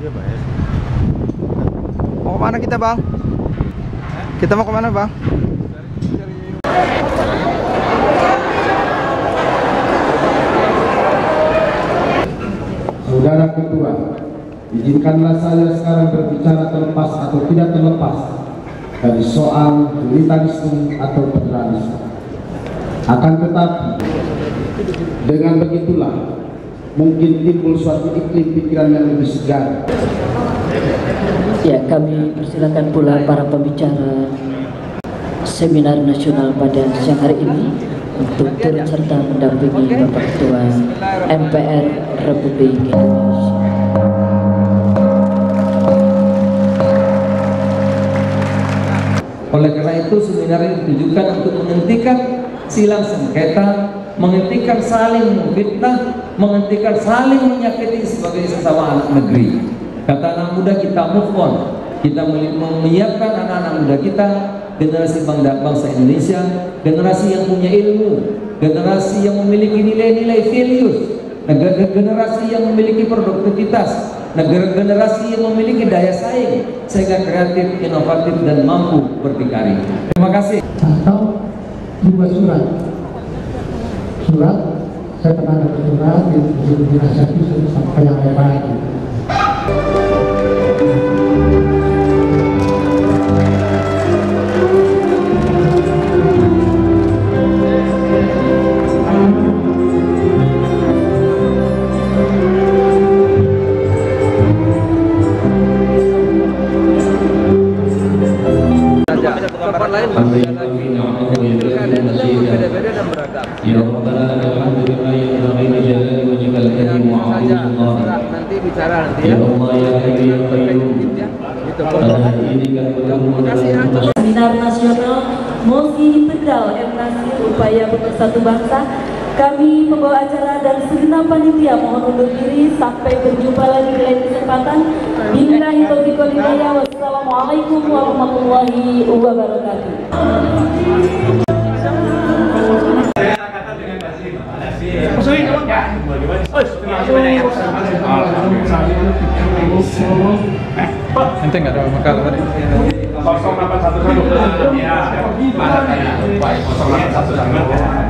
Dia bayar. Mau ke mana kita bang? Kita mau ke mana bang? Saudara Ketua, izinkanlah saya sekarang berbicara terlepas atau tidak terlepas dari soal militarisme atau federalisme. Akan tetapi, dengan begitulah mungkin timbul suatu iklim pikiran yang lebih segar Ya, kami persilakan pula para pembicara seminar nasional pada siang hari ini untuk turut serta mendampingi Bapak Ketua MPR Republik Indonesia. Oleh karena itu seminar ini ditujukan untuk menghentikan silang sengketa, menghentikan saling memfitnah, menghentikan saling menyakiti sebagai sesama anak negeri. Kata anak muda kita move on, kita menyiapkan anak-anak muda kita generasi bangsa, Indonesia, generasi yang punya ilmu, generasi yang memiliki nilai-nilai values, generasi yang memiliki produktivitas, negara generasi yang memiliki daya saing sehingga kreatif, inovatif dan mampu berdikari. Terima kasih. atau dua surat surat saya pernah dapat surat di di dinasati sampai yang lebar Tempat lain lagi. Berbeda-beda dan beragam. Ya Rabbana lakal hamdu bima yanbaghi li jalali wajhikal karim wa Saja 'azimillah. terserah nanti bicara nanti Ya ya. Allah ya Hayyu ya Qayyum. Gitu. Kan Seminar nasional Mosi Tegal Emnasi Upaya Pemersatu Bangsa kami pembawa acara dan segenap panitia mohon undur diri sampai berjumpa lagi di lain kesempatan. Billahi taufiq wal hidayah. Wassalamualaikum warahmatullahi wabarakatuh. Ente nggak ada makal tadi. 0811 ya mana tanya 0811